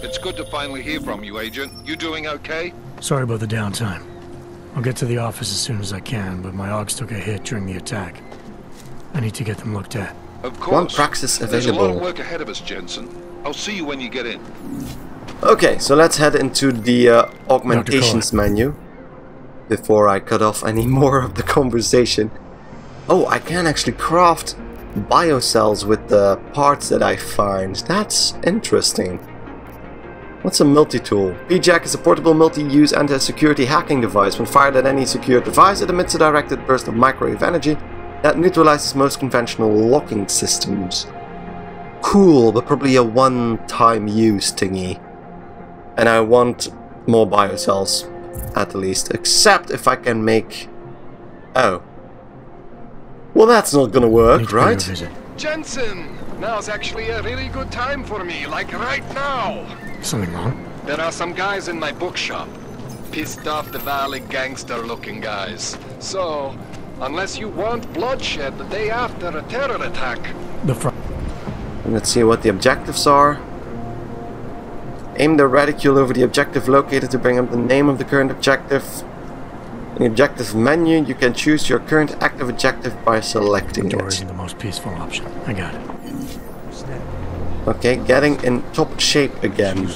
It's good to finally hear from you, Agent. You doing okay? Sorry about the downtime. I'll get to the office as soon as I can, but my Augs took a hit during the attack. I need to get them looked at. Of course. One praxis There's a lot of work ahead of us, Jensen. I'll see you when you get in. Okay, so let's head into the uh, augmentations menu before I cut off any more of the conversation. Oh, I can actually craft biocells with the parts that I find. That's interesting. What's a multi-tool? PJack is a portable multi-use anti-security hacking device. When fired at any secure device, it emits a directed burst of microwave energy that neutralizes most conventional locking systems. Cool, but probably a one-time use thingy. And I want more biocells, at least. Except if I can make... Oh. Well, that's not gonna work, to pay you a right? visit. Jensen! Now's actually a really good time for me, like right now! Something wrong? There are some guys in my bookshop. Pissed off Dvali gangster looking guys. So, unless you want bloodshed the day after a terror attack, The front. Let's see what the objectives are. Aim the reticule over the objective located to bring up the name of the current objective. In the objective menu, you can choose your current active objective by selecting Door it. isn't the most peaceful option. I got it. Okay, getting in top shape again.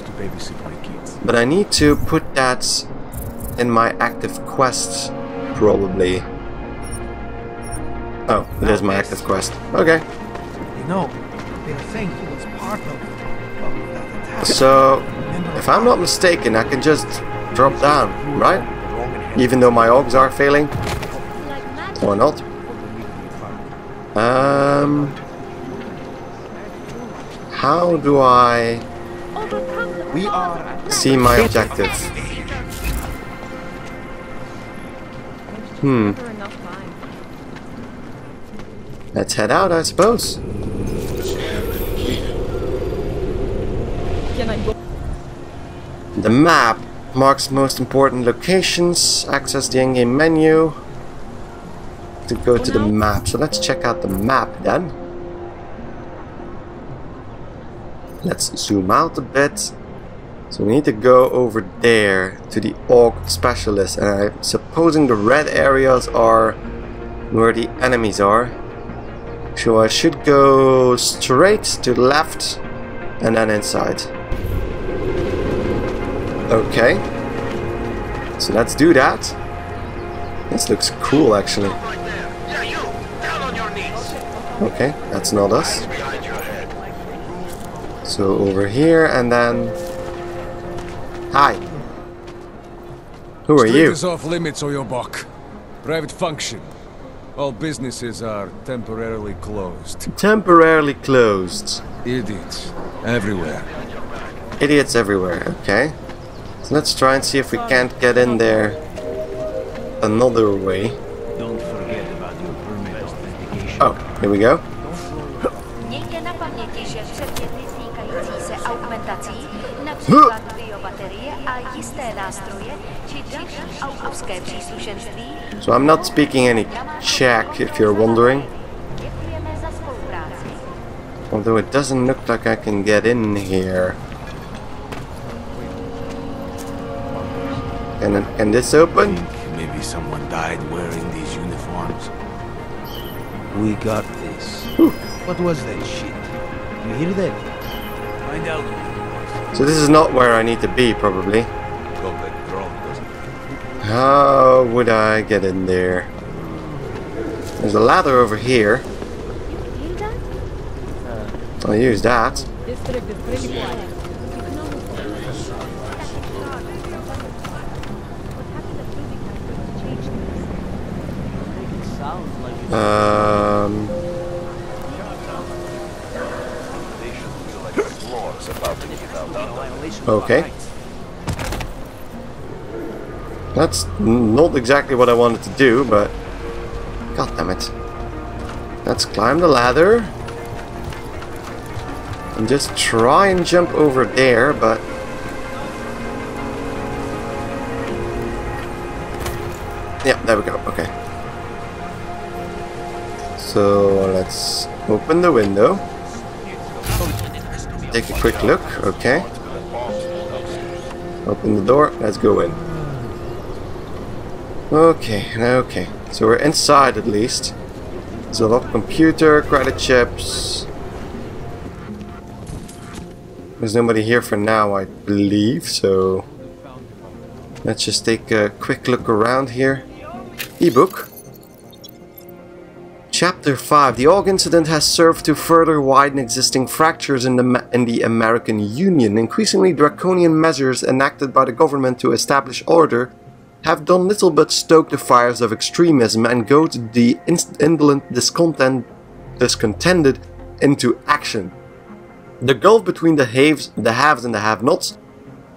But I need to put that in my active quests, probably. Oh, it is my active quest. Okay. You know, they think he was part of, of that. So, if I'm not mistaken, I can just drop down, right? Even though my augs are failing. Or not. Um... How do I see my objective? Hmm. Let's head out, I suppose. The map marks most important locations. Access the in-game menu to go to the map. So let's check out the map then. Let's zoom out a bit. So we need to go over there to the Aug Specialist. And I'm supposing the red areas are where the enemies are. So I should go straight to the left and then inside. Okay. So let's do that. This looks cool actually. right there. Yeah, you! Down on your knees! Okay, that's not us. Behind your head. So over here and then... Hi. Who are Street you? is off limits, or your Oyobok. Private function. All businesses are temporarily closed. Temporarily closed. Idiots. Everywhere. Idiots everywhere, okay. So let's try and see if we can't get in there another way. Don't forget about your permit authentication. Oh, here we go. So I'm not speaking any Czech, if you're wondering. děkujeme za spolupráci. Although it doesn't look like I can get in here. Can, can this open? Maybe someone died wearing these uniforms. We got this. What was that shit? You hear that? Find out who it was. So this is not where I need to be, probably. How would I get in there? There's a ladder over here. I'll use that. District is pretty quiet. Um, okay. That's not exactly what I wanted to do, but... God damn it. Let's climb the ladder. And just try and jump over there, but... Yeah, there we go, okay. So let's open the window. Take a quick look, okay. Open the door, let's go in. Okay, okay. So we're inside at least. There's a lot of computer, credit chips. There's nobody here for now, I believe, so... Let's just take a quick look around here. Ebook. Chapter 5. The AUG incident has served to further widen existing fractures in the, in the American Union. Increasingly draconian measures enacted by the government to establish order have done little but stoke the fires of extremism and goad the indolent discontent, discontented into action. The gulf between the haves, the haves and the have-nots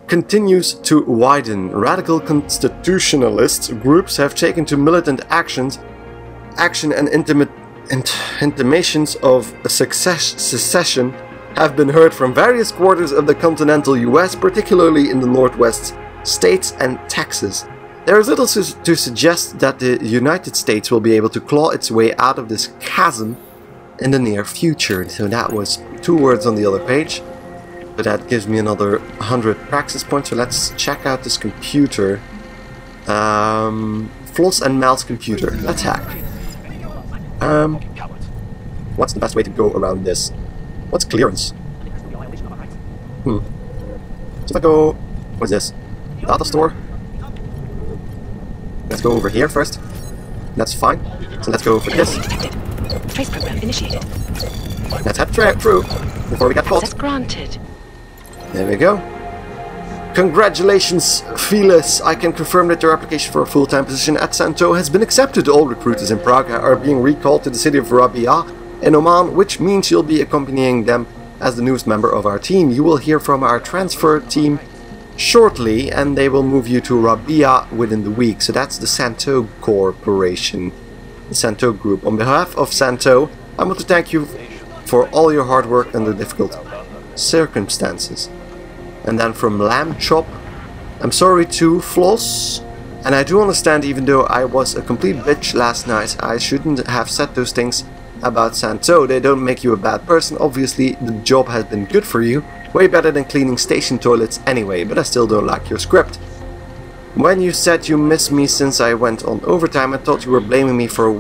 continues to widen. Radical constitutionalist groups have taken to militant actions, action and intimate, int, intimations of success, secession have been heard from various quarters of the continental US, particularly in the northwest states and Texas. There is little to suggest that the United States will be able to claw its way out of this chasm in the near future. So that was two words on the other page. But that gives me another 100 praxis points. So let's check out this computer. Um, Floss and Mal's computer. Let's hack. Um, what's the best way to go around this? What's clearance? Hmm. If I go... What's this? Data store? Let's go over here first. That's fine. So let's go for this. Trace program initiated. Let's head through before we get caught. Access granted. There we go. Congratulations, Felis. I can confirm that your application for a full-time position at Santo has been accepted. All recruiters in Prague are being recalled to the city of Rabia in Oman, which means you'll be accompanying them as the newest member of our team. You will hear from our transfer team shortly and they will move you to Rabia within the week. So that's the Santo Corporation, the Santo Group. On behalf of Santo, I want to thank you for all your hard work under difficult circumstances. And then from Lamb Chop, I'm sorry to Floss, and I do understand even though I was a complete bitch last night, I shouldn't have said those things about Santo. They don't make you a bad person, obviously the job has been good for you, Way better than cleaning station toilets anyway, but I still don't like your script. When you said you miss me since I went on overtime, I thought you were blaming me for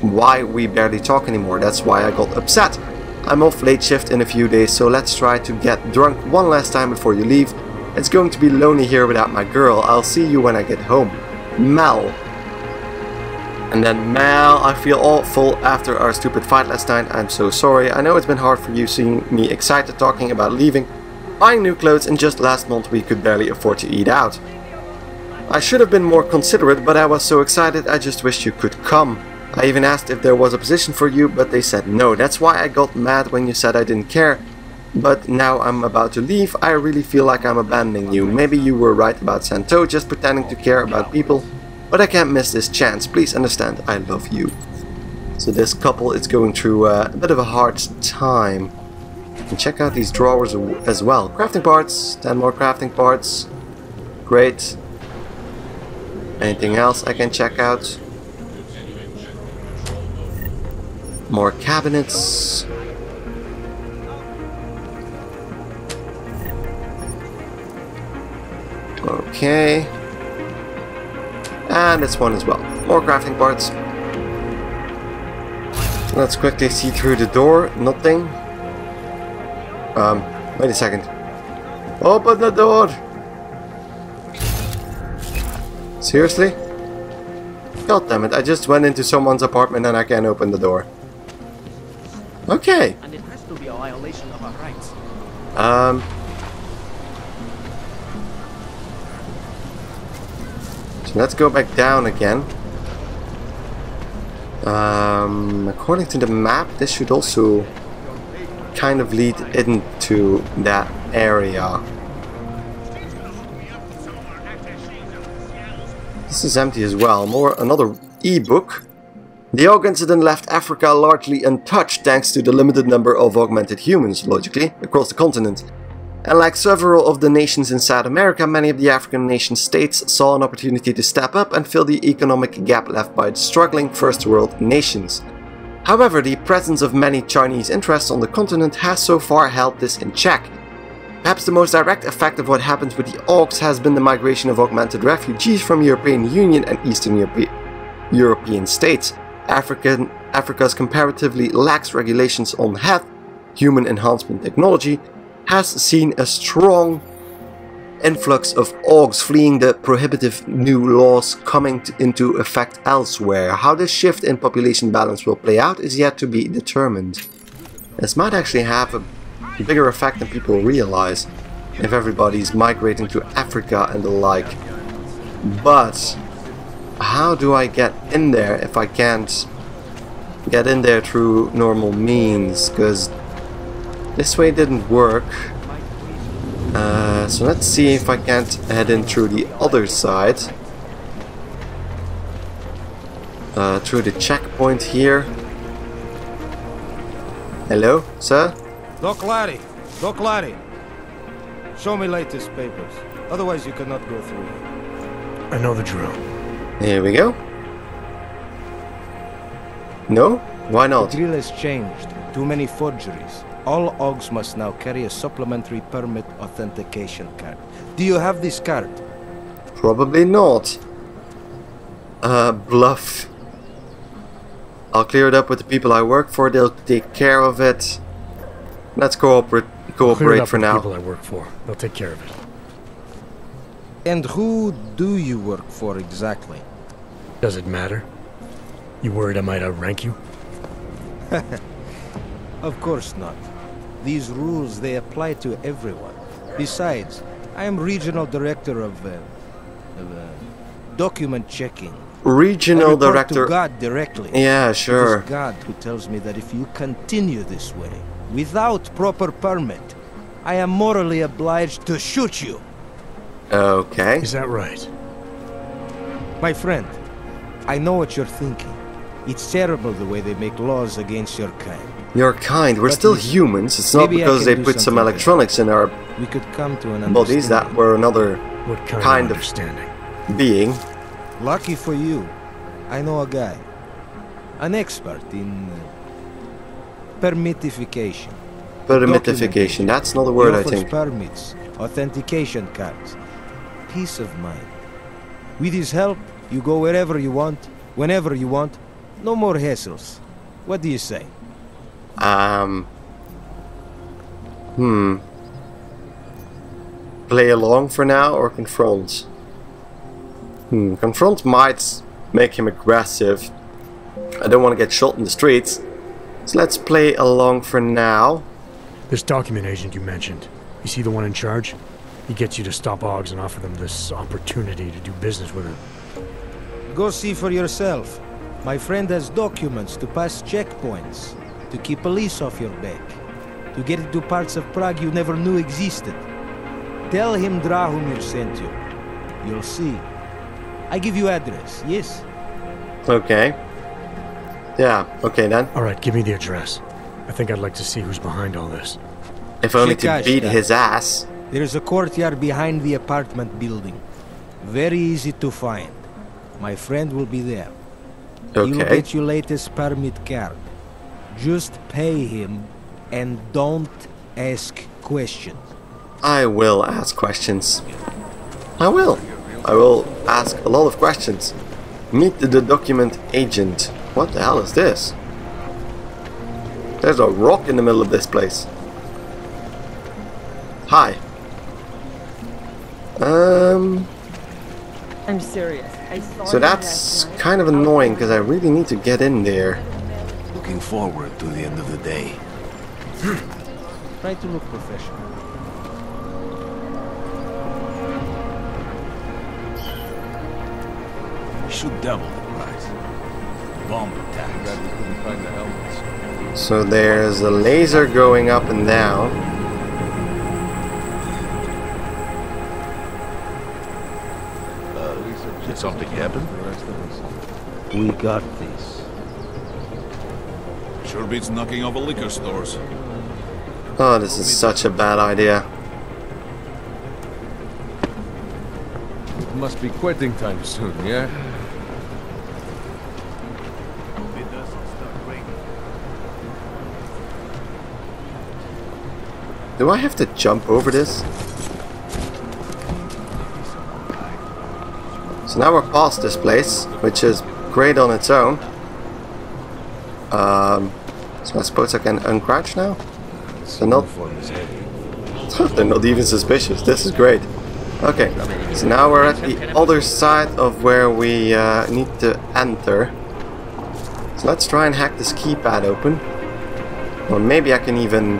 why we barely talk anymore. That's why I got upset. I'm off late shift in a few days, so let's try to get drunk one last time before you leave. It's going to be lonely here without my girl. I'll see you when I get home. Mel. And then Mel, I feel awful after our stupid fight last night. I'm so sorry. I know it's been hard for you seeing me excited talking about leaving, buying new clothes, and just last month we could barely afford to eat out. I should have been more considerate, but I was so excited I just wished you could come. I even asked if there was a position for you, but they said no. That's why I got mad when you said I didn't care. But now I'm about to leave, I really feel like I'm abandoning you. Maybe you were right about Santo, just pretending to care about people but I can't miss this chance, please understand, I love you. So this couple is going through uh, a bit of a hard time. And check out these drawers as well. Crafting parts, 10 more crafting parts. Great. Anything else I can check out? More cabinets. Okay. And this one as well. More crafting parts. Let's quickly see through the door. Nothing. Um, wait a second. Open the door! Seriously? God damn it, I just went into someone's apartment and I can't open the door. Okay. And it has to be a violation of our rights. Um, let's go back down again. Um, according to the map, this should also kind of lead into that area. This is empty as well. More another e-book. The AUG incident left Africa largely untouched thanks to the limited number of augmented humans, logically, across the continent. And like several of the nations in South America, many of the African nation states saw an opportunity to step up and fill the economic gap left by the struggling first world nations. However, the presence of many Chinese interests on the continent has so far held this in check. Perhaps the most direct effect of what happens with the Augs has been the migration of augmented refugees from European Union and Eastern Europe- European states. African, Africa's comparatively lax regulations on health, human enhancement technology, has seen a strong influx of Augs fleeing the prohibitive new laws coming into effect elsewhere. How this shift in population balance will play out is yet to be determined. This might actually have a bigger effect than people realize if everybody's migrating to Africa and the like. But how do I get in there if I can't get in there through normal means? Because this way didn't work. Uh, so let's see if I can't head in through the other side. Uh, through the checkpoint here. Hello, sir? Doc Larry! Doc Larry! Show me latest papers. Otherwise you cannot go through. I know the drill. Here we go. No? Why not? The drill has changed. Too many forgeries. All Augs must now carry a supplementary permit authentication card. Do you have this card? Probably not. Uh, bluff. I'll clear it up with the people I work for. They'll take care of it. Let's cooperate Clear it cooperate up for with the now. people I work for. They'll take care of it. And who do you work for exactly? Does it matter? You worried I might outrank you? Of course not. These rules, they apply to everyone. Besides, I am regional director of, uh, of uh, document checking. Regional report director. to God directly. Yeah, sure. is God who tells me that if you continue this way, without proper permit, I am morally obliged to shoot you. Okay. Is that right? My friend, I know what you're thinking. It's terrible the way they make laws against your kind. You're kind. We're But still humans. It's not because they put some electronics in our We could come to an bodies that were another What kind, Kind of understanding? being. Lucky for you, I know a guy. An expert in uh, permitification. Permitification. That's not a word, I think. permits, authentication cards, peace of mind. With his help, you go wherever you want, whenever you want. No more hassles. What do you say? Um. Hmm. Play along for now or confront? Hmm. Confront might make him aggressive. I don't want to get shot in the streets. So let's play along for now. This document agent you mentioned, you see the one in charge? He gets you to stop Augs and offer them this opportunity to do business with him. Go see for yourself. My friend has documents to pass checkpoints, to keep police off your back, to get into parts of Prague you never knew existed. Tell him Drahomir sent you. You'll see. I give you address, yes? Okay. Yeah, okay then. Alright, give me the address. I think I'd like to see who's behind all this. If only to beat uh, his ass. There is a courtyard behind the apartment building. Very easy to find. My friend will be there. Okay. He will get you latest permit card. Just pay him and don't ask questions. I will ask questions. I will. I will ask a lot of questions. Meet the document agent. What the hell is this? There's a rock in the middle of this place. Hi. Um, I'm serious. I saw so that's kind of annoying because I really need to get in there. Looking forward to the end of the day. Hmm. Try to look professional. We should double the price. Bomb attacks. Glad we couldn't find the helmets. So there's a laser going up and down. Uh, Did something happen? The rest of us. We got this. Sure beats knocking over liquor stores. Oh, this is such a bad idea. It must be quitting time soon, yeah? Do I have to jump over this? So now we're past this place, which is great on its own. So I suppose I can uncrouch now? So not... They're not even suspicious. This is great. Okay, so now we're at the other side of where we uh, need to enter. So let's try and hack this keypad open. Or maybe I can even...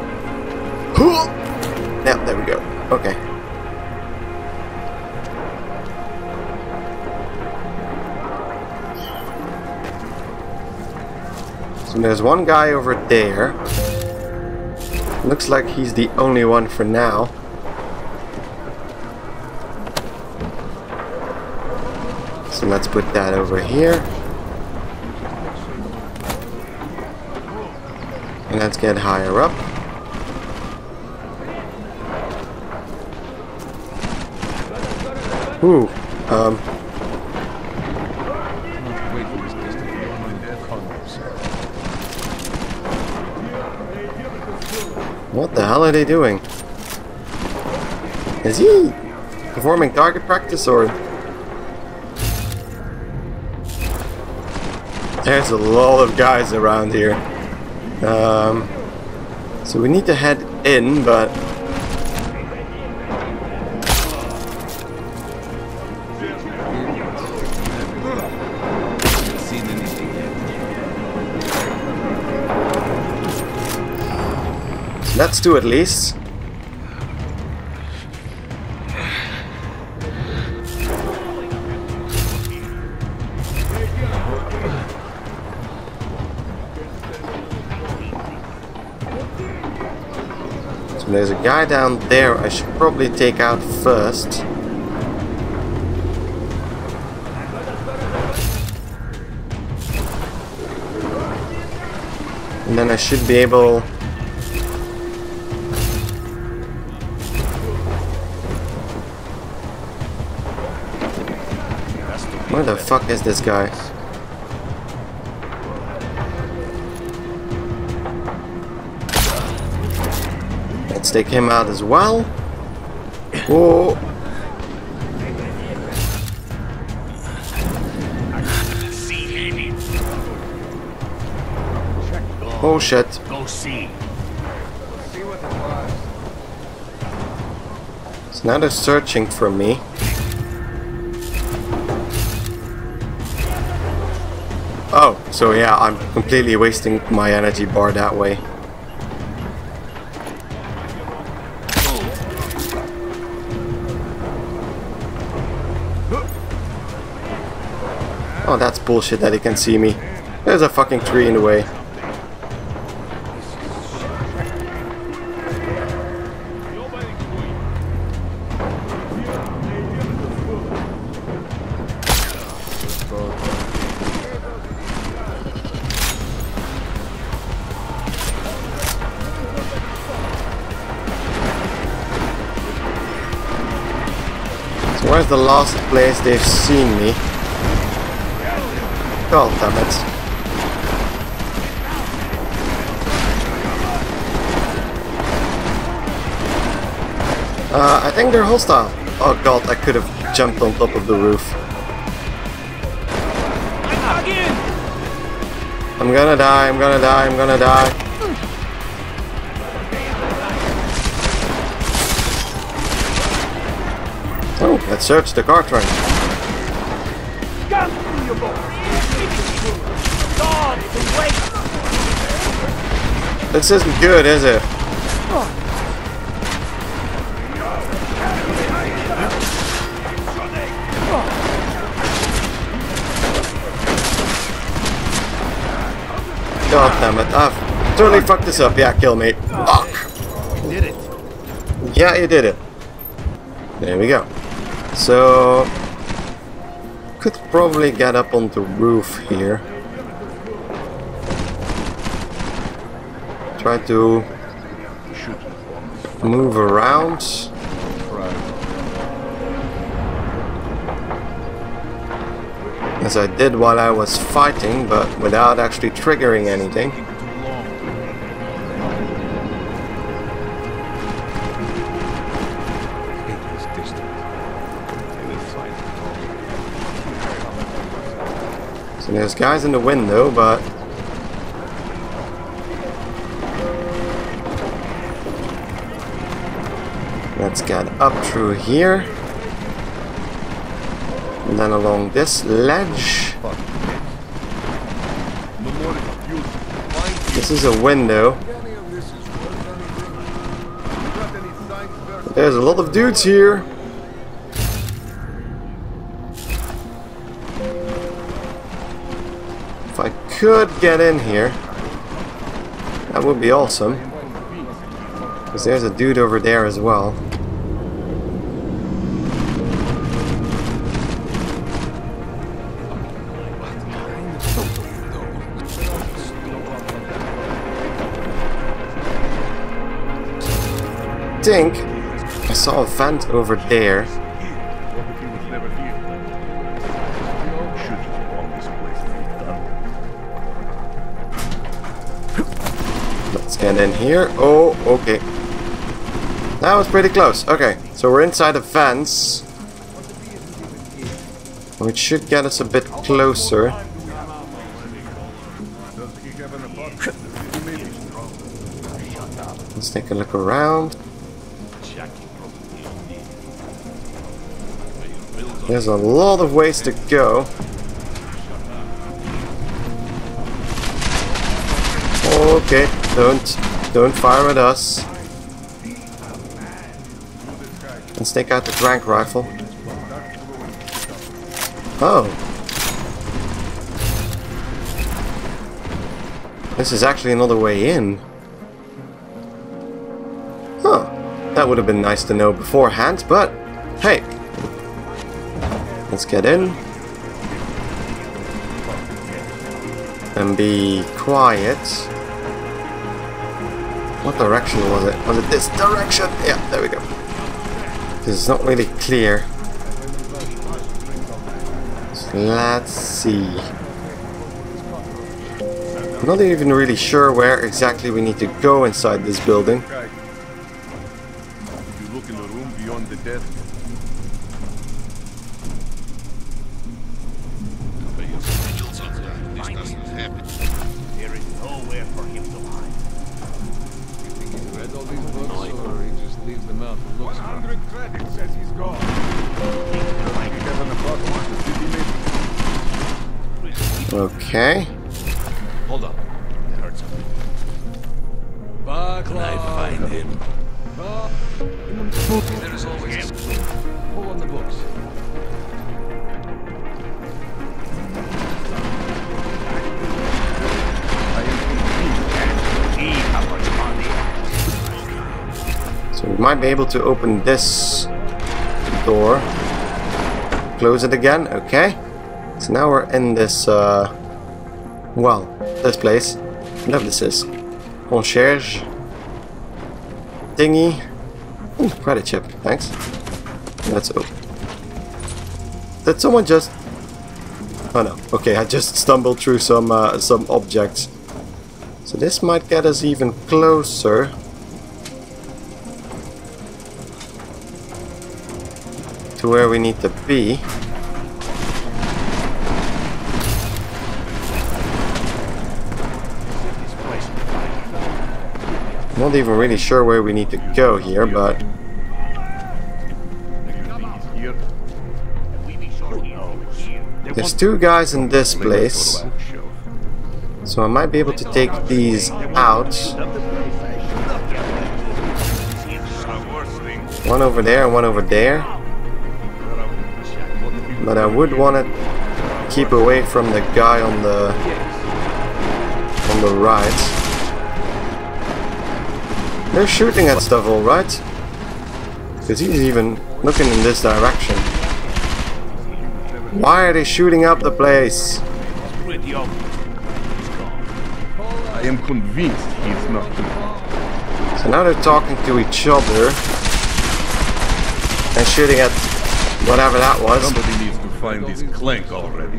Yeah, there we go. Okay. So there's one guy over there. Looks like he's the only one for now. So let's put that over here. And let's get higher up. Ooh, um... What the hell are they doing? Is he performing target practice or... There's a lot of guys around here. Um, so we need to head in, but... Let's do at least. There's a guy down there I should probably take out first. And then I should be able fuck is this guy? Let's take him out as well. Whoa. Oh shit. Go see. So now they're searching for me. So yeah, I'm completely wasting my energy bar that way. Oh, that's bullshit that he can see me. There's a fucking tree in the way. The last place they've seen me? God damn it. Uh, I think they're hostile. Oh god, I could have jumped on top of the roof. I'm gonna die, I'm gonna die, I'm gonna die. Oh, let's search the car trunk. This isn't good, is it? God damn it, I've totally fucked this up. Yeah, kill me. Fuck! Did it. Yeah, you did it. There we go. So... Could probably get up on the roof here. Try to move around. As I did while I was fighting, but without actually triggering anything. There's guys in the window, but... Let's get up through here. And then along this ledge. This is a window. There's a lot of dudes here. Could get in here, that would be awesome. Because there's a dude over there as well. I think I saw a vent over there. In here. Oh, okay. That was pretty close. Okay, so we're inside a fence. Which should get us a bit closer. Let's take a look around. There's a lot of ways to go. Okay, don't don't fire at us. Let's take out the trank rifle. Oh. This is actually another way in. Huh. That would have been nice to know beforehand, but hey. Let's get in. And be quiet. Direction was it? Was it this direction? Yeah, there we go. This is not really clear. So let's see. I'm not even really sure where exactly we need to go inside this building. You look in the room beyond the desk, be able to open this door. Close it again, okay. So now we're in this, uh, well, this place. Whatever this is. Concierge. Thingy. Ooh, credit chip, thanks. Let's open. Did someone just... Oh no, okay, I just stumbled through some, uh, some objects. So this might get us even closer. Where we need to be. Not even really sure where we need to go here, but there's two guys in this place. So I might be able to take these out. One over there and one over there. But I would want to keep away from the guy on the on the right. They're shooting at stuff alright. Because he's even looking in this direction. Why are they shooting up the place? I am convinced he's not. So now they're talking to each other. And shooting at whatever that was. Somebody needs to find this clank already.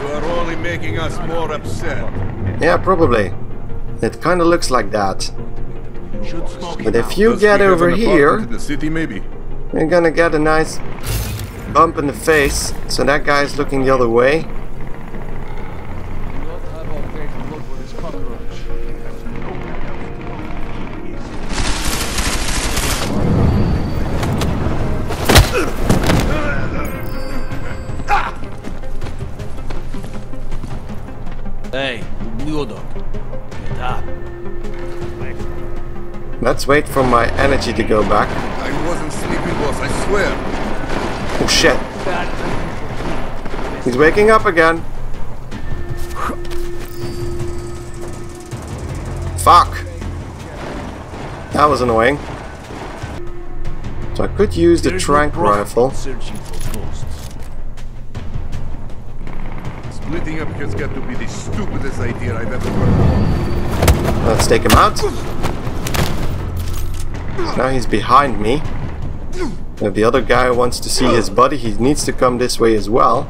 You are only making us more upset. Yeah, probably. It kinda looks like that. But if you Does get over here, the city maybe. you're gonna get a nice bump in the face. So that guy's looking the other way. Let's wait for my energy to go back. I wasn't sleeping, boss, I swear. Oh shit. He's waking up again. Fuck. That was annoying. So I could use the There's trank rifle. Searching for ghosts. Splitting up has got to be the stupidest idea I've ever heard. Let's take him out. Now he's behind me. If the other guy wants to see his buddy, he needs to come this way as well.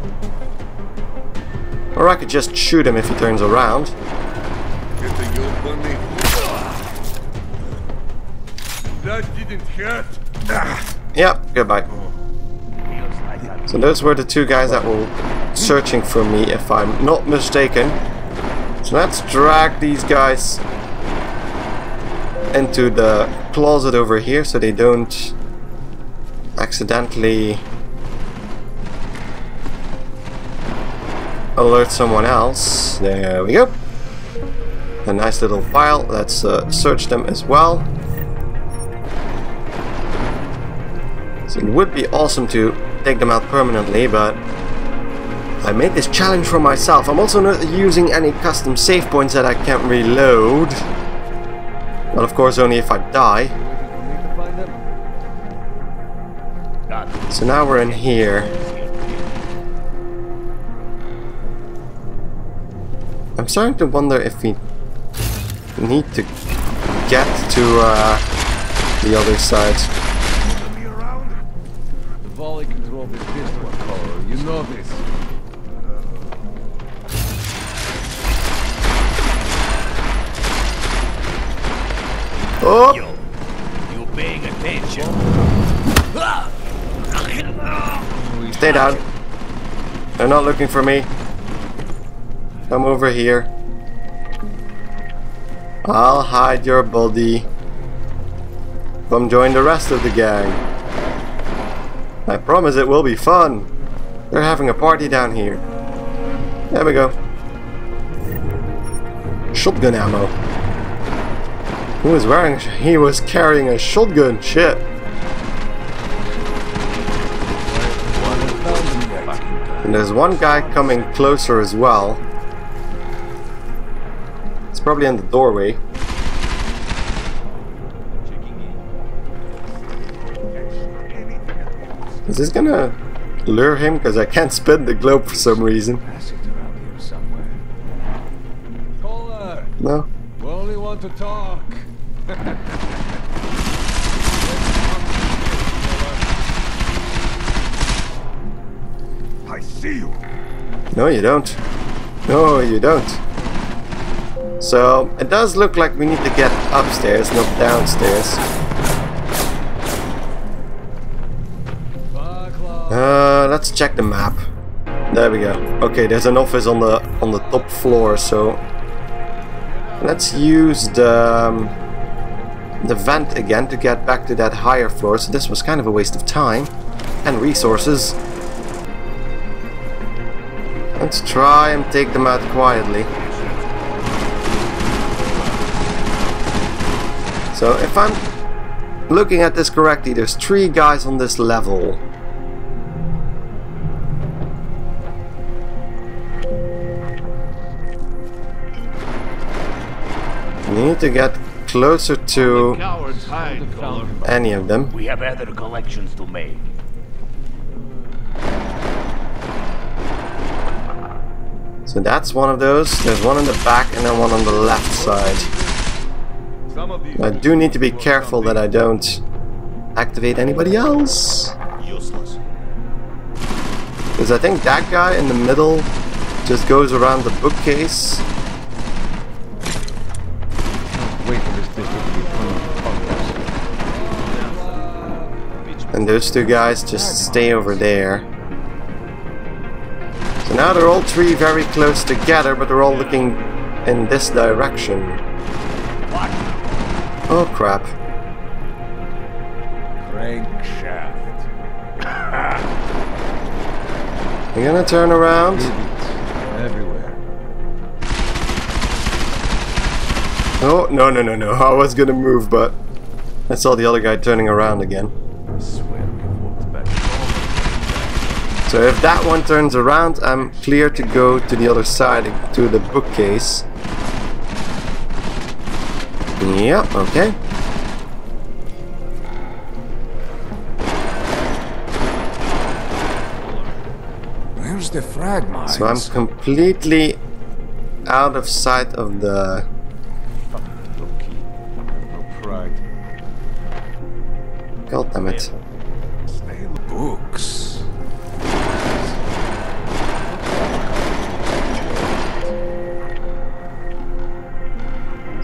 Or I could just shoot him if he turns around. That didn't hurt. Yep, goodbye. So those were the two guys that were searching for me, if I'm not mistaken. So let's drag these guys into the closet over here so they don't accidentally alert someone else. There we go. A nice little file. Let's uh, search them as well. So it would be awesome to take them out permanently, but I made this challenge for myself. I'm also not using any custom save points that I can't reload. But of course only if I die. So now we're in here. I'm starting to wonder if we need to get to uh, the other side. The volley control is this one, You know this. Stay down. They're not looking for me. Come over here. I'll hide your body. Come join the rest of the gang. I promise it will be fun. They're having a party down here. There we go. Shotgun ammo. Who was wearing? He was carrying a shotgun. Shit. And there's one guy coming closer as well. It's probably in the doorway. Is this gonna lure him? Because I can't spin the globe for some reason. No? we only want to talk. I see you. No, you don't. No, you don't. So, it does look like we need to get upstairs, not downstairs. Uh, let's check the map. There we go. Okay, there's an office on the on the top floor, so let's use the um, the vent again to get back to that higher floor. So this was kind of a waste of time and resources. Let's try and take them out quietly. So if I'm looking at this correctly, there's three guys on this level. We need to get closer to Cowards hide, Koller. any of them. We have other collections to make. So that's one of those. There's one in the back and then one on the left side. I do need to be careful that I don't activate anybody else. Because I think that guy in the middle just goes around the bookcase. And those two guys just stay over there. Now they're all three very close together, but they're all looking in this direction. Oh crap. Crankshaft. You gonna turn around? Everywhere. Oh, no, no, no, no. I was gonna move, but I saw the other guy turning around again. I swear we've walked back. So if that one turns around, I'm clear to go to the other side, to the bookcase. Yep, okay. Where's the frag mines? So I'm completely out of sight of the... Low-key. No pride. God damn it. Stay books.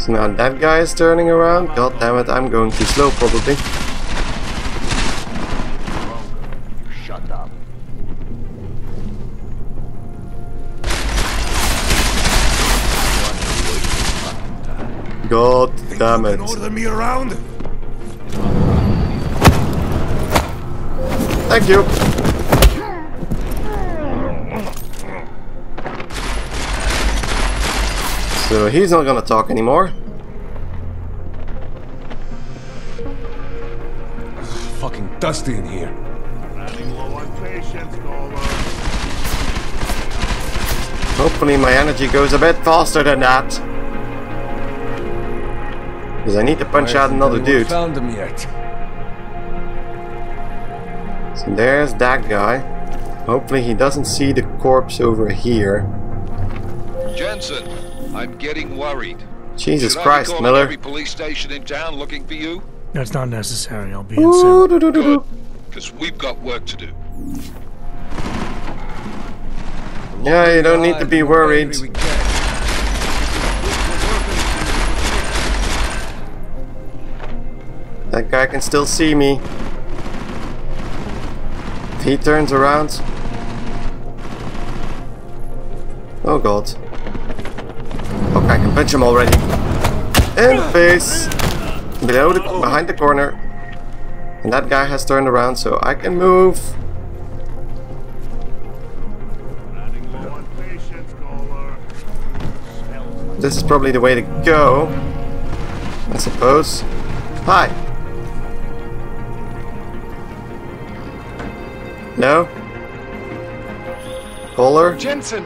So now that guy is turning around. God damn it, I'm going too slow probably. God damn it. Order me around? Thank you. So he's not gonna talk anymore. Fucking dusty in here. Running low on patience, Koller. Hopefully my energy goes a bit faster than that. Because I need to punch Why out hasn't another anyone dude. Found him yet? So there's that guy. Hopefully he doesn't see the corpse over here. Jensen, I'm getting worried. Jesus Should Christ, I be Miller. every police station in town looking for you? That's not necessary. I'll be in soon. Good, because we've got work to do. Yeah, you don't need to be worried. Angry we get. That guy can still see me. If he turns around. Oh god. I can punch him already. In the face. Below the, behind the corner. And that guy has turned around, so I can move. This is probably the way to go. I suppose. Hi. No? Koller? Jensen!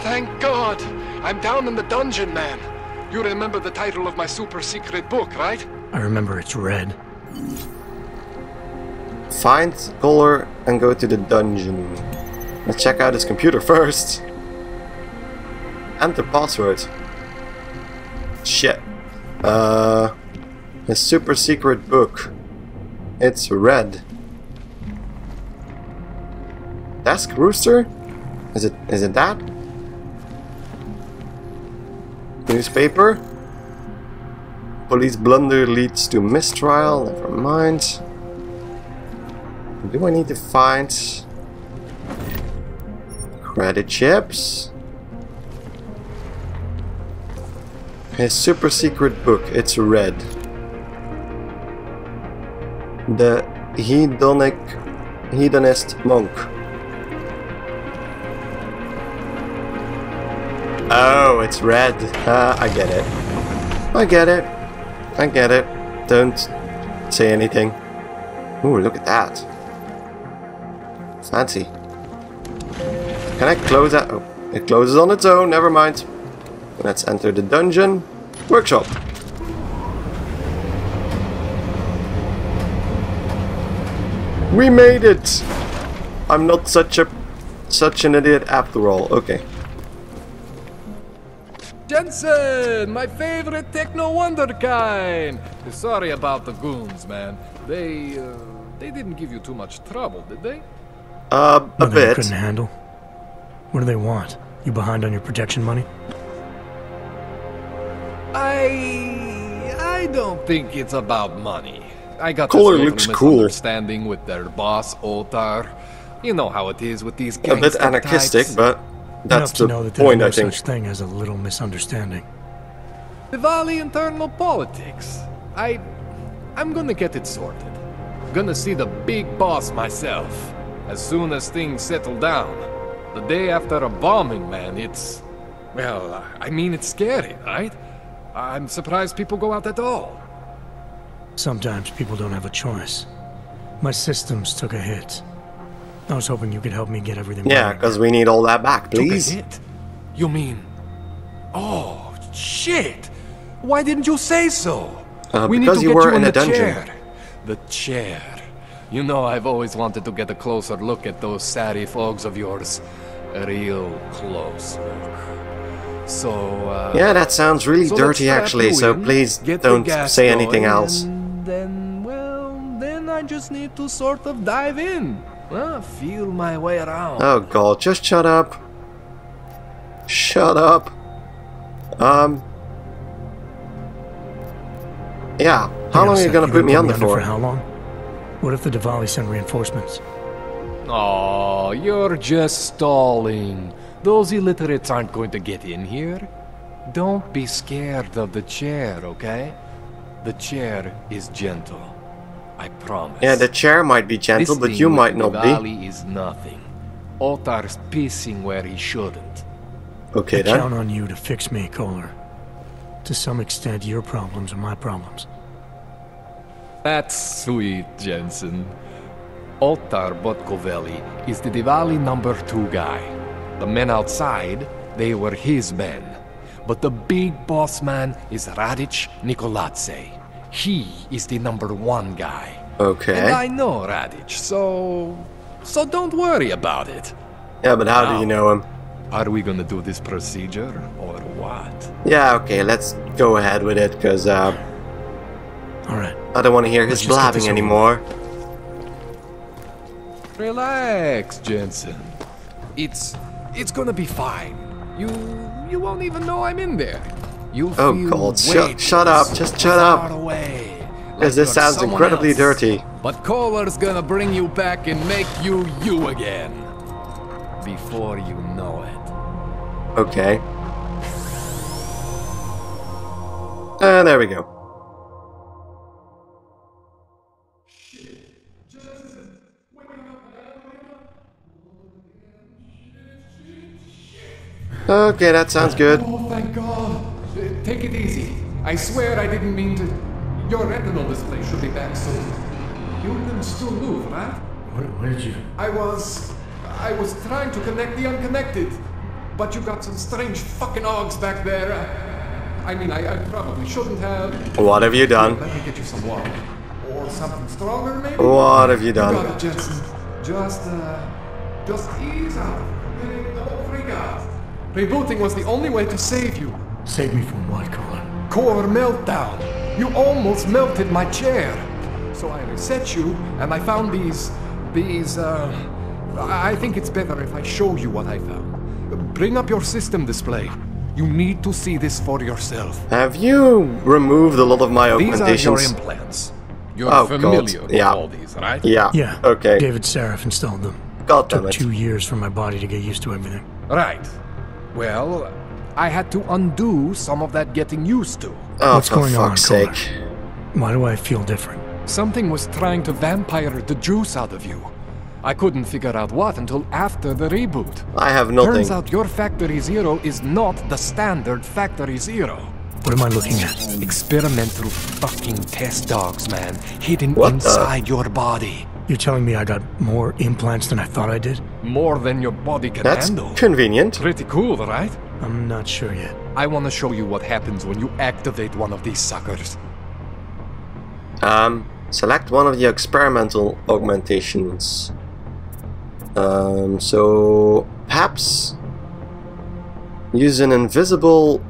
Thank God! I'm down in the dungeon, man. You remember the title of my super secret book, right? I remember it's red. Find Koller and go to the dungeon. Let's check out his computer first. Enter password. Shit. Uh, his super secret book. It's red. Desk rooster? Is it is it that? Newspaper? Police blunder leads to mistrial. Never mind. Do I need to find credit chips? His super secret book. It's red. The hedonic hedonist monk. Oh, it's red. Ah, I get it. I get it. I get it. Don't say anything. Ooh, look at that. Fancy. Can I close that? Oh, it closes on its own. Never mind. Let's enter the dungeon. Workshop. We made it! I'm not such a such an idiot after all. Okay. Jensen, my favorite techno wonderkind. Sorry about the goons, man. They uh, they didn't give you too much trouble, did they? Uh, a Nothing I bit. couldn't handle. What do they want? You behind on your protection money? I I don't think it's about money. I got Color this looks little cool. misunderstanding with their boss Otar. You know how it is with these A bit anarchistic, types. but that's Enough to the know that there's point, no I think. such thing as a little misunderstanding. Dvali internal politics. I... I'm gonna get it sorted. Gonna see the big boss myself. As soon as things settle down. The day after a bombing, man, it's... Well, I mean, it's scary, right? I'm surprised people go out at all. Sometimes people don't have a choice. My systems took a hit. I was hoping you could help me get everything Yeah, because we need all that back, Took a please. hit? You mean... Oh, shit! Why didn't you say so? Uh, we need because to you get were you in in a the dungeon. chair. The chair. You know I've always wanted to get a closer look at those Sarif augs of yours. A real close look. So, uh... Yeah, that sounds really so dirty actually, so in, please don't say anything going, else. Then, well, then I just need to sort of dive in. Uh, feel my way around. Oh god, just shut up. Shut up. Um. Yeah, how Hang on long a are you gonna put me under For for? how long? What if the Dvali send reinforcements? Oh, you're just stalling. Those illiterates aren't going to get in here. Don't be scared of the chair, okay? The chair is gentle. I promise. Yeah, the chair might be gentle, This but you might the not be. Valley is nothing. Otar's pissing where he shouldn't. Okay I then. count on you to fix me, Koller. To some extent, your problems are my problems. That's sweet, Jensen. Otar Botkoveli is the Dvali number two guy. The men outside, they were his men. But the big boss man is Radich Nikoladze. He is the number one guy. Okay. And I know Radich, so... So don't worry about it. Yeah, but how do you know him? Are we gonna do this procedure, or what? Yeah, okay, let's go ahead with it, because uh, Alright. I don't want to hear his Let's just get this blabbing anymore. Relax, Jensen. It's... it's gonna be fine. You... you won't even know I'm in there. You'll Oh god, shut, shut up, just shut up. Because this sounds incredibly else. dirty. But Koller's gonna bring you back and make you you again. Before you know it. Okay. Uh, there we go. Okay, that sounds good. Oh, thank God. I swear I didn't mean to... Your retinal display should be back soon. You can still move, right? What, what did you... I was... I was trying to connect the unconnected. But you got some strange fucking augs back there. Uh, I mean, I, I probably shouldn't have. What have you done? Let me get you some water. Or something stronger, maybe? What have you done? You got it, Jensen. Just, uh... Just ease out. Don't freak out. Rebooting was the only way to save you. Save me from what, Koller? Core meltdown. You almost melted my chair. So I reset you, and I found these... These, uh... I I think it's better if I show you what I found. Bring up your system display. You need to see this for yourself. Have you removed a lot of my These are your augmentations? implants. You're Oh, familiar God. with Yeah. all these, right? Yeah. Yeah. Okay. David Sarif installed them. God damn Took it. two years for my body to get used to everything. Right. Well, I had to undo some of that getting used to. Oh, What's for going on, fuck's Koller? sake. Why do I feel different? Something was trying to vampire the juice out of you. I couldn't figure out what until after the reboot. I have nothing. Turns out your Factory Zero is not the standard Factory Zero. What am I looking at? Experimental fucking test dogs, man. Hidden What the- inside your body. You're telling me I got more implants than I thought I did? More than your body can handle? That's handle. convenient. Pretty cool, right? I'm not sure yet. I want to show you what happens when you activate one of these suckers. Um, select one of the experimental augmentations. Um, so perhaps use an invisible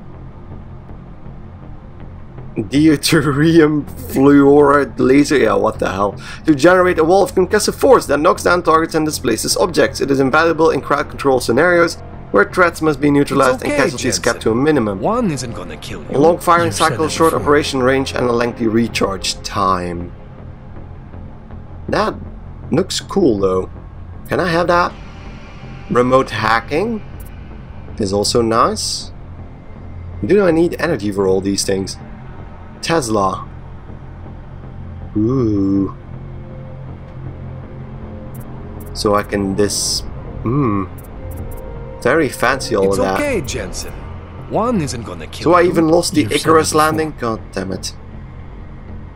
deuterium fluoride laser. Yeah, what the hell? To generate a wall of concussive force that knocks down targets and displaces objects. It is invaluable in crowd control scenarios where threats must be neutralized and okay, casualties kept to a minimum. One isn't gonna kill you. A long firing You've cycle, short before. operation range, and a lengthy recharge time. That looks cool though. Can I have that? Remote hacking is also nice. Do I need energy for all these things? Tesla. Ooh. So I can this. Hmm. Very fancy all it's of that. okay, Jensen. One isn't gonna kill So I even lost the Icarus landing? God damn it.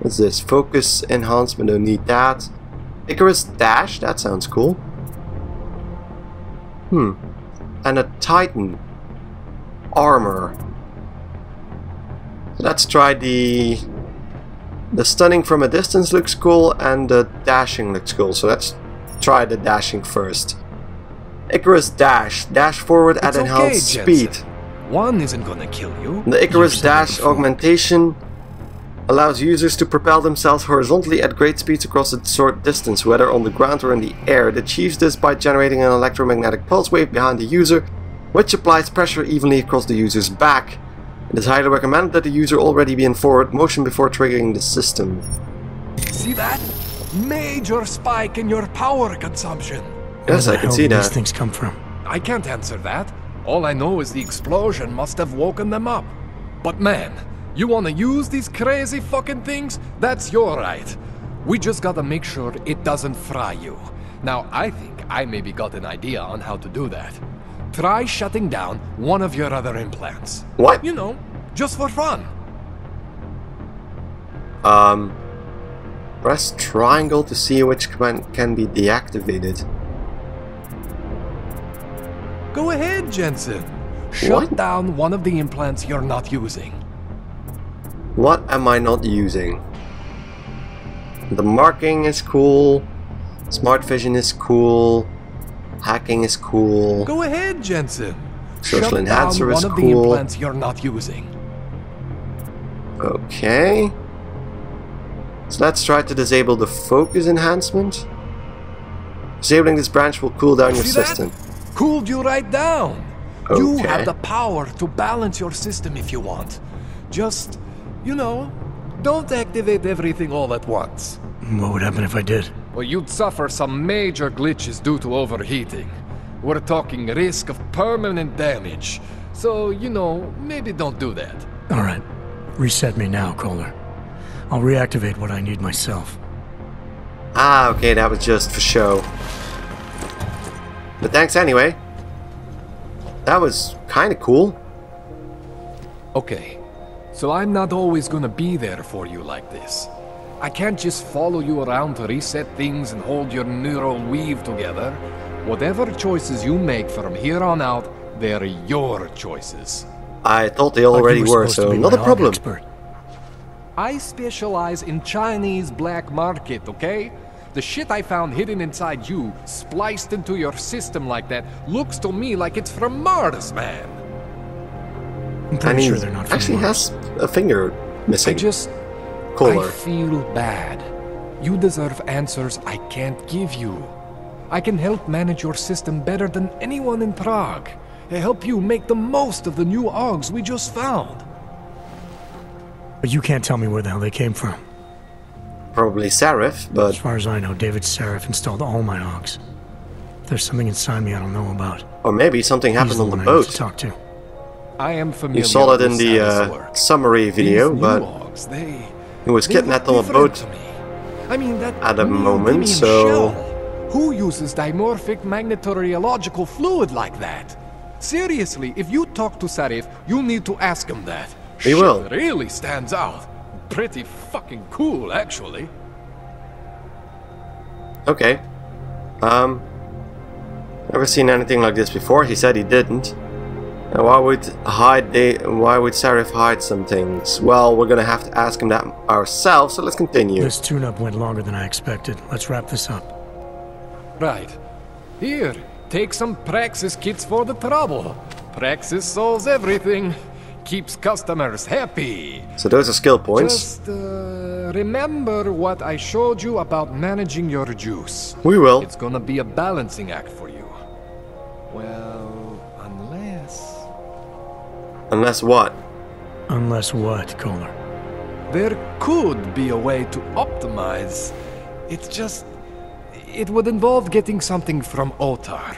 What's this? Focus enhancement, don't need that. Icarus dash, that sounds cool. Hmm. And a Titan armor. So let's try the the stunning from a distance looks cool and the dashing looks cool. So let's try the dashing first. Icarus dash, dash forward at It's okay, enhanced speed. One isn't gonna kill you. The Icarus Dash augmentation allows users to propel themselves horizontally at great speeds across a short distance, whether on the ground or in the air. It achieves this by generating an electromagnetic pulse wave behind the user, which applies pressure evenly across the user's back. It is highly recommended that the user already be in forward motion before triggering the system. See that? Major spike in your power consumption. Yes, Where I can hell see did These things come from. I can't answer that. All I know is the explosion must have woken them up. But man, you wanna use these crazy fucking things? That's your right. We just gotta make sure it doesn't fry you. Now, I think I maybe got an idea on how to do that. Try shutting down one of your other implants. What? You know, just for fun. Um, press triangle to see which can, can be deactivated. Go ahead, Jensen. Shut What? down one of the implants you're not using. What am I not using? The marking is cool. Smart vision is cool. Hacking is cool. Go ahead, Jensen. Social Shut enhancer down is one of the implants you're not using. Okay. So let's try to disable the focus enhancement. Disabling this branch will cool down your system. that? System. Cooled you right down. Okay. You have the power to balance your system if you want. Just, you know, don't activate everything all at once. What would happen if I did? Well, you'd suffer some major glitches due to overheating. We're talking risk of permanent damage. So, you know, maybe don't do that. All right. Reset me now, Koller. I'll reactivate what I need myself. Ah, okay, that was just for show. But thanks anyway. That was kinda cool. Okay, so I'm not always gonna be there for you like this. I can't just follow you around to reset things and hold your neural weave together. Whatever choices you make from here on out, they're your choices. I thought they you already were, supposed to so be not my a hog problem. Expert. I specialize in Chinese black market, okay? The shit I found hidden inside you, spliced into your system like that, looks to me like it's from Mars, man. I'm pretty And he sure they're not from actually Mars. has a finger missing. I just. Koller. I feel bad. You deserve answers I can't give you. I can help manage your system better than anyone in Prague. I help you make the most of the new Augs we just found. But you can't tell me where the hell they came from. Probably Sarif, but... As far as I know, David Sarif installed all my Augs. If there's something inside me I don't know about, or maybe something he's happened the on the one I need to boat. talk to. I am familiar You saw that in with the Sally's uh, summary video, These new but Augs, they, he was they look kidnapped on a boat. to me. I mean, that at a neodymium moment, so- shell. Who uses dimorphic magnetorheological fluid like that? Seriously, if you talk to Sarif, you need to ask him that. He Shit will. really stands out. Pretty fucking cool, actually. Okay. Um. Never seen anything like this before. He said he didn't. And why would hide they? Why would Sarif hide some things? Well, we're gonna have to ask him that ourselves. So let's continue. This tune-up went longer than I expected. Let's wrap this up. Right. Here, take some Praxis kits for the trouble. Praxis solves everything. Keeps customers happy. So those are skill points. Just uh, remember what I showed you about managing your juice. We will. It's gonna be a balancing act for you. Well, unless. Unless what? Unless what, Koller? There could be a way to optimize. It's just. It would involve getting something from Otar.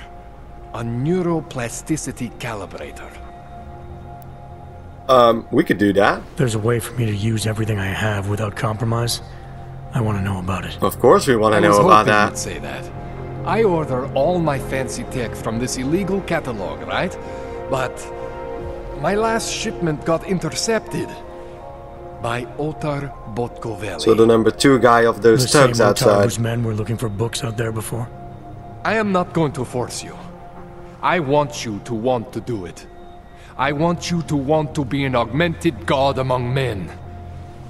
A neuroplasticity calibrator. Um, we could do that. There's a way for me to use everything I have without compromise. I want to know about it. Of course we want to know about hoping that. you'd say that. I order all my fancy tech from this illegal catalog, right? But my last shipment got intercepted by Otar Botkoveli. So the number two guy of those the same thugs Otar outside. whose men were looking for books out there before. I am not going to force you. I want you to want to do it. I want you to want to be an augmented god among men.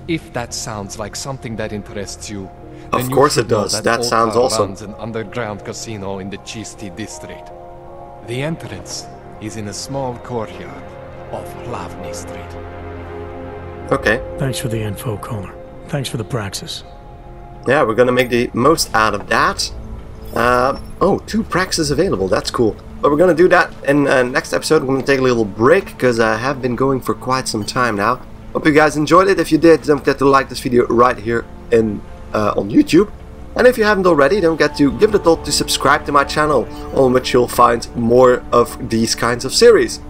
If that sounds like something that interests you, Of then you course should it does. That, That sounds awesome. runs an underground casino in the Chisti district. The entrance is in a small courtyard off Hlavny Street. Okay. Thanks for the info, Koller. Thanks for the praxis. Yeah, we're gonna make the most out of that. Uh, oh, two praxis available. That's cool. But we're gonna do that in uh, next episode. We're gonna take a little break because I have been going for quite some time now. Hope you guys enjoyed it. If you did, don't forget to like this video right here in uh, on YouTube. And if you haven't already, don't forget to give it a thought to subscribe to my channel, on which you'll find more of these kinds of series.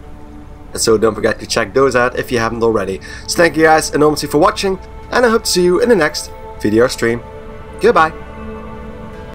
And So don't forget to check those out if you haven't already. So thank you guys enormously for watching, and I hope to see you in the next video stream. Goodbye.